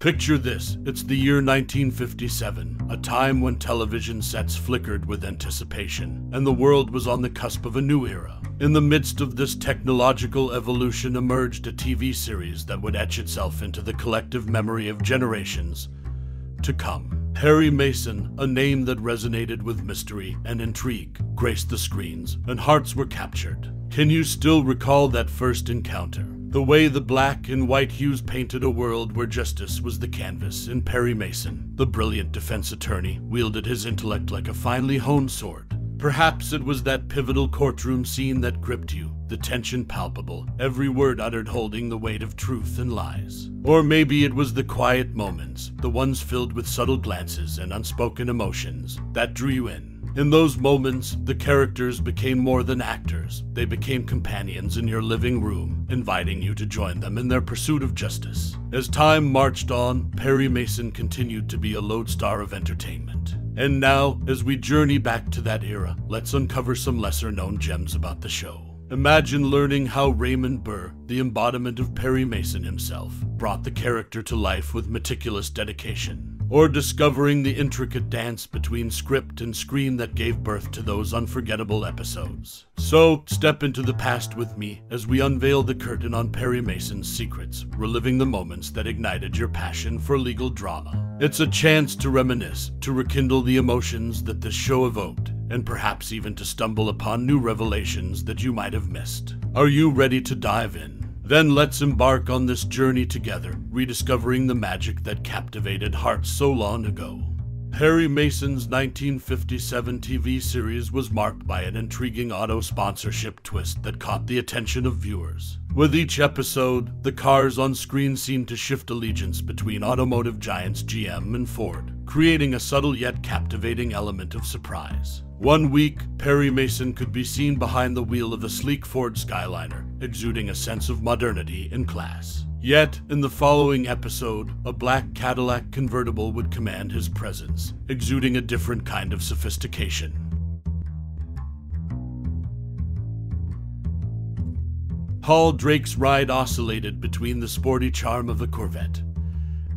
Picture this it's the year 1957, a time when television sets flickered with anticipation, and the world was on the cusp of a new era. In the midst of this technological evolution emerged a TV series that would etch itself into the collective memory of generations to come. Perry Mason, a name that resonated with mystery and intrigue, graced the screens, and hearts were captured. Can you still recall that first encounter? The way the black and white hues painted a world where justice was the canvas, and Perry Mason, the brilliant defense attorney, wielded his intellect like a finely honed sword. Perhaps it was that pivotal courtroom scene that gripped you, the tension palpable, every word uttered holding the weight of truth and lies. Or maybe it was the quiet moments, the ones filled with subtle glances and unspoken emotions, that drew you in. In those moments, the characters became more than actors. They became companions in your living room, inviting you to join them in their pursuit of justice. As time marched on, Perry Mason continued to be a lodestar of entertainment. And now, as we journey back to that era, let's uncover some lesser known gems about the show. Imagine learning how Raymond Burr, the embodiment of Perry Mason himself, brought the character to life with meticulous dedication or discovering the intricate dance between script and screen that gave birth to those unforgettable episodes. So, step into the past with me as we unveil the curtain on Perry Mason's secrets, reliving the moments that ignited your passion for legal drama. It's a chance to reminisce, to rekindle the emotions that this show evoked, and perhaps even to stumble upon new revelations that you might have missed. Are you ready to dive in? Then let's embark on this journey together, rediscovering the magic that captivated hearts so long ago. Perry Mason's 1957 TV series was marked by an intriguing auto sponsorship twist that caught the attention of viewers. With each episode, the cars on screen seemed to shift allegiance between automotive giants GM and Ford, creating a subtle yet captivating element of surprise. One week, Perry Mason could be seen behind the wheel of a sleek Ford Skyliner, exuding a sense of modernity and class. Yet, in the following episode, a black Cadillac convertible would command his presence, exuding a different kind of sophistication. Paul Drake's ride oscillated between the sporty charm of a Corvette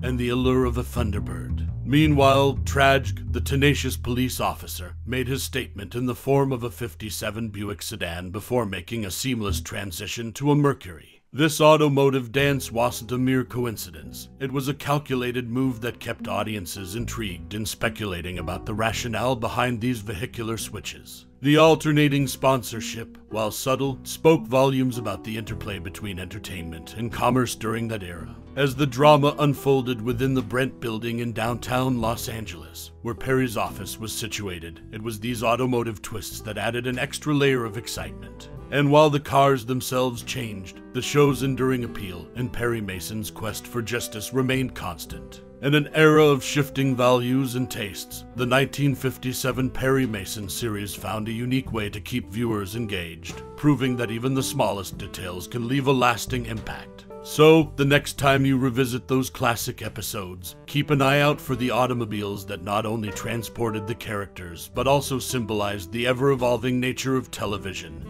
and the allure of a Thunderbird. Meanwhile, Tragg, the tenacious police officer, made his statement in the form of a 57 Buick sedan before making a seamless transition to a Mercury. This automotive dance wasn't a mere coincidence. It was a calculated move that kept audiences intrigued and speculating about the rationale behind these vehicular switches. The alternating sponsorship, while subtle, spoke volumes about the interplay between entertainment and commerce during that era. As the drama unfolded within the Brent building in downtown Los Angeles, where Perry's office was situated, it was these automotive twists that added an extra layer of excitement. And while the cars themselves changed, the show's enduring appeal and Perry Mason's quest for justice remained constant. In an era of shifting values and tastes, the 1957 Perry Mason series found a unique way to keep viewers engaged, proving that even the smallest details can leave a lasting impact. So, the next time you revisit those classic episodes, keep an eye out for the automobiles that not only transported the characters, but also symbolized the ever evolving nature of television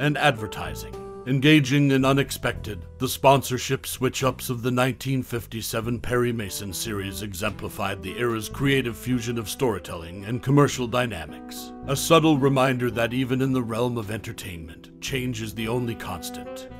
and advertising. Engaging and unexpected, the sponsorship switch ups of the 1957 Perry Mason series exemplified the era's creative fusion of storytelling and commercial dynamics. A subtle reminder that even in the realm of entertainment, change is the only constant.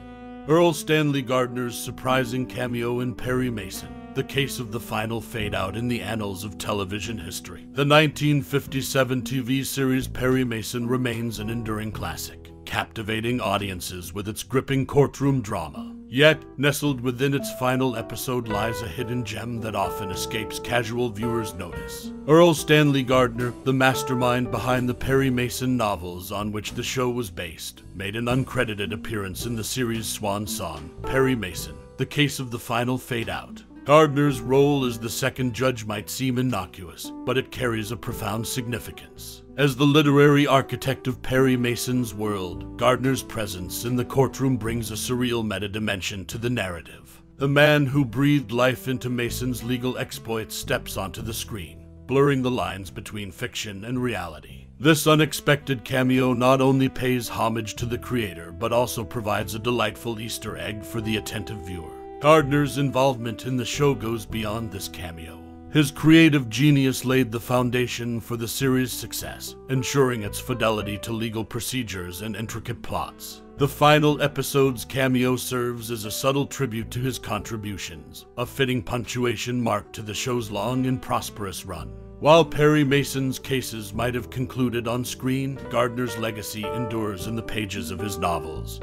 Erle Stanley Gardner's surprising cameo in Perry Mason, the case of the final fade out in the annals of television history. The 1957 TV series Perry Mason remains an enduring classic captivating audiences with its gripping courtroom drama. Yet, nestled within its final episode lies a hidden gem that often escapes casual viewers' notice. Erle Stanley Gardner, the mastermind behind the Perry Mason novels on which the show was based, made an uncredited appearance in the series' swan song, Perry Mason, The Case of the Final Fade Out. Gardner's role as the second judge might seem innocuous, but it carries a profound significance. As the literary architect of Perry Mason's world, Gardner's presence in the courtroom brings a surreal meta dimension to the narrative. The man who breathed life into Mason's legal exploits steps onto the screen, blurring the lines between fiction and reality. This unexpected cameo not only pays homage to the creator, but also provides a delightful Easter egg for the attentive viewer. Gardner's involvement in the show goes beyond this cameo. His creative genius laid the foundation for the series' success, ensuring its fidelity to legal procedures and intricate plots. The final episode's cameo serves as a subtle tribute to his contributions, a fitting punctuation mark to the show's long and prosperous run. While Perry Mason's cases might have concluded on screen, Gardner's legacy endures in the pages of his novels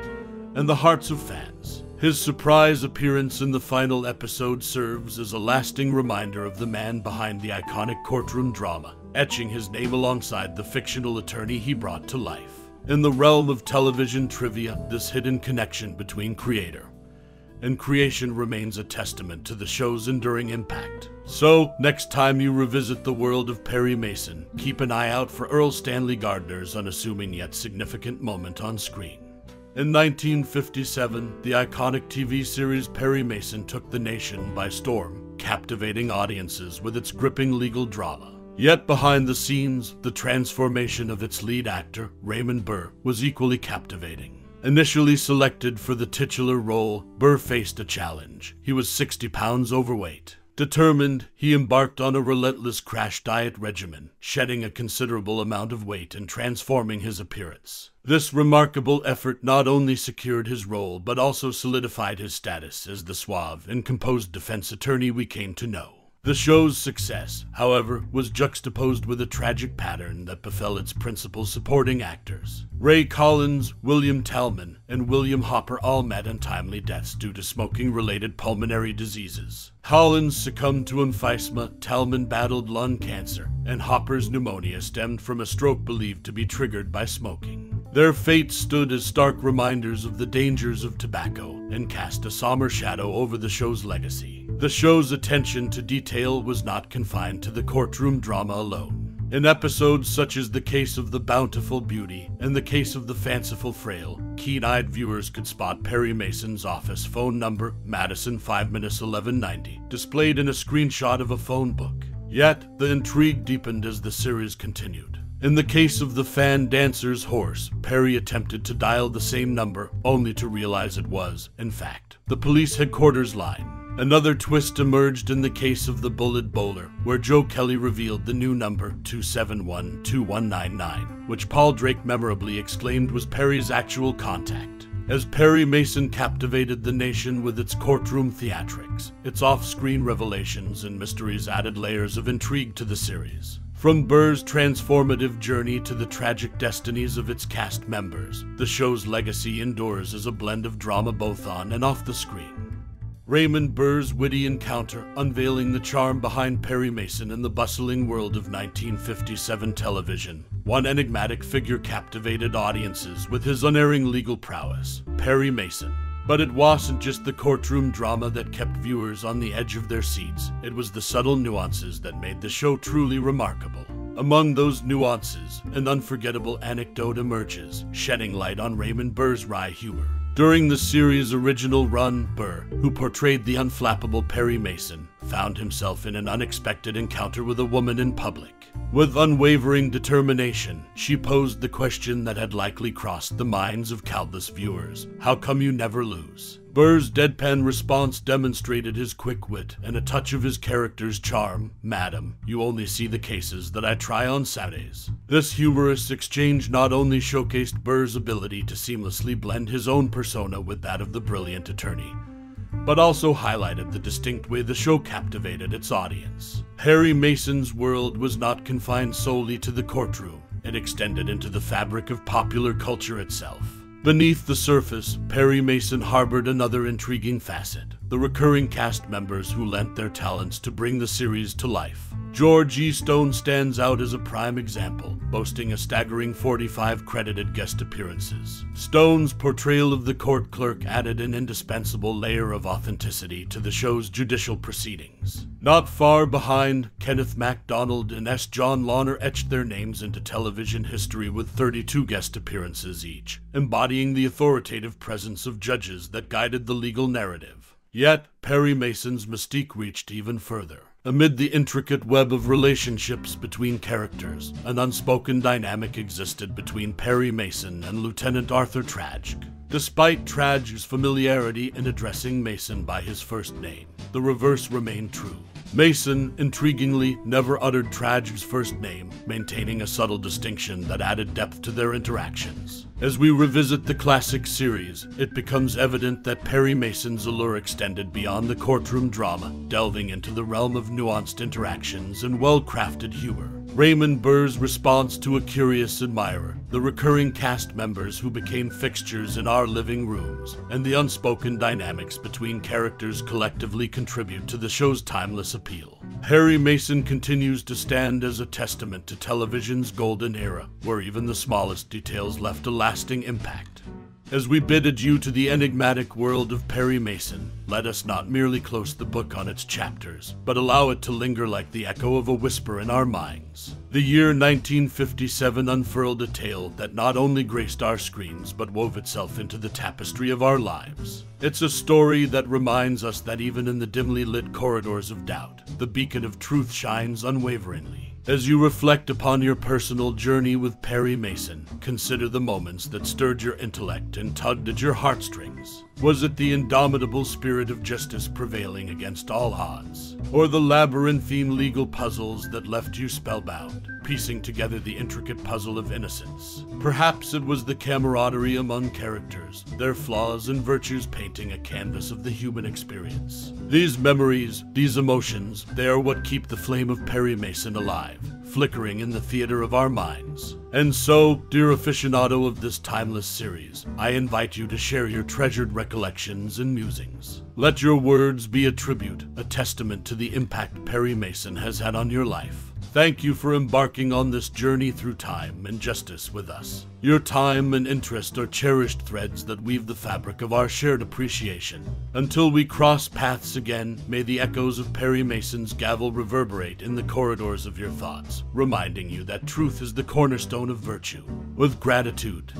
and the hearts of fans. His surprise appearance in the final episode serves as a lasting reminder of the man behind the iconic courtroom drama, etching his name alongside the fictional attorney he brought to life. In the realm of television trivia, this hidden connection between creator and creation remains a testament to the show's enduring impact. So, next time you revisit the world of Perry Mason, keep an eye out for Erle Stanley Gardner's unassuming yet significant moment on screen. In 1957, the iconic TV series Perry Mason took the nation by storm, captivating audiences with its gripping legal drama. Yet behind the scenes, the transformation of its lead actor, Raymond Burr, was equally captivating. Initially selected for the titular role, Burr faced a challenge. He was 60 pounds overweight. Determined, he embarked on a relentless crash diet regimen, shedding a considerable amount of weight and transforming his appearance. This remarkable effort not only secured his role, but also solidified his status as the suave and composed defense attorney we came to know. The show's success, however, was juxtaposed with a tragic pattern that befell its principal supporting actors. Ray Collins, William Talman, and William Hopper all met untimely deaths due to smoking related pulmonary diseases. Collins succumbed to emphysema, Talman battled lung cancer, and Hopper's pneumonia stemmed from a stroke believed to be triggered by smoking. Their fates stood as stark reminders of the dangers of tobacco and cast a somber shadow over the show's legacy. The show's attention to detail was not confined to the courtroom drama alone. In episodes such as The Case of the Bountiful Beauty and The Case of the Fanciful Frail, keen eyed viewers could spot Perry Mason's office phone number, Madison 5 minutes 1190, displayed in a screenshot of a phone book. Yet, the intrigue deepened as the series continued. In the case of the fan dancer's horse, Perry attempted to dial the same number, only to realize it was, in fact, the police headquarters line. Another twist emerged in the case of the Bullet Bowler, where Joe Kelly revealed the new number 271 2199, which Paul Drake memorably exclaimed was Perry's actual contact. As Perry Mason captivated the nation with its courtroom theatrics, its off screen revelations and mysteries added layers of intrigue to the series. From Burr's transformative journey to the tragic destinies of its cast members, the show's legacy endures as a blend of drama both on and off the screen. Raymond Burr's witty encounter unveiling the charm behind Perry Mason in the bustling world of 1957 television. One enigmatic figure captivated audiences with his unerring legal prowess, Perry Mason. But it wasn't just the courtroom drama that kept viewers on the edge of their seats, it was the subtle nuances that made the show truly remarkable. Among those nuances, an unforgettable anecdote emerges, shedding light on Raymond Burr's wry humor. During the series' original run, Burr, who portrayed the unflappable Perry Mason, found himself in an unexpected encounter with a woman in public. With unwavering determination, she posed the question that had likely crossed the minds of countless viewers How come you never lose? Burr's deadpan response demonstrated his quick wit and a touch of his character's charm. Madam, you only see the cases that I try on Saturdays. This humorous exchange not only showcased Burr's ability to seamlessly blend his own persona with that of the brilliant attorney, but also highlighted the distinct way the show captivated its audience. Perry Mason's world was not confined solely to the courtroom, it extended into the fabric of popular culture itself. Beneath the surface, Perry Mason harbored another intriguing facet the recurring cast members who lent their talents to bring the series to life. George E. Stone stands out as a prime example, boasting a staggering 45 credited guest appearances. Stone's portrayal of the court clerk added an indispensable layer of authenticity to the show's judicial proceedings. Not far behind, Kenneth MacDonald and S. John Launer etched their names into television history with 32 guest appearances each, embodying the authoritative presence of judges that guided the legal narrative. Yet, Perry Mason's mystique reached even further. Amid the intricate web of relationships between characters, an unspoken dynamic existed between Perry Mason and Lieutenant Arthur Tragg. Despite Tragg's familiarity in addressing Mason by his first name, the reverse remained true. Mason, intriguingly, never uttered Tragg's first name, maintaining a subtle distinction that added depth to their interactions. As we revisit the classic series, it becomes evident that Perry Mason's allure extended beyond the courtroom drama, delving into the realm of nuanced interactions and well crafted humor. Raymond Burr's response to a curious admirer, the recurring cast members who became fixtures in our living rooms, and the unspoken dynamics between characters collectively contribute to the show's timeless appeal. Perry Mason continues to stand as a testament to television's golden era, where even the smallest details left a lasting impact. As we bid adieu to the enigmatic world of Perry Mason, let us not merely close the book on its chapters, but allow it to linger like the echo of a whisper in our minds. The year 1957 unfurled a tale that not only graced our screens, but wove itself into the tapestry of our lives. It's a story that reminds us that even in the dimly lit corridors of doubt, the beacon of truth shines unwaveringly. As you reflect upon your personal journey with Perry Mason, consider the moments that stirred your intellect and tugged at your heartstrings. Was it the indomitable spirit of justice prevailing against all odds? Or the labyrinthine legal puzzles that left you spellbound, piecing together the intricate puzzle of innocence? Perhaps it was the camaraderie among characters, their flaws and virtues painting a canvas of the human experience. These memories, these emotions, they are what keep the flame of Perry Mason alive flickering in the theater of our minds. And so, dear aficionado of this timeless series, I invite you to share your treasured recollections and musings. Let your words be a tribute, a testament to the impact Perry Mason has had on your life. Thank you for embarking on this journey through time and justice with us. Your time and interest are cherished threads that weave the fabric of our shared appreciation. Until we cross paths again, may the echoes of Perry Mason's gavel reverberate in the corridors of your thoughts, reminding you that truth is the cornerstone of virtue. With gratitude,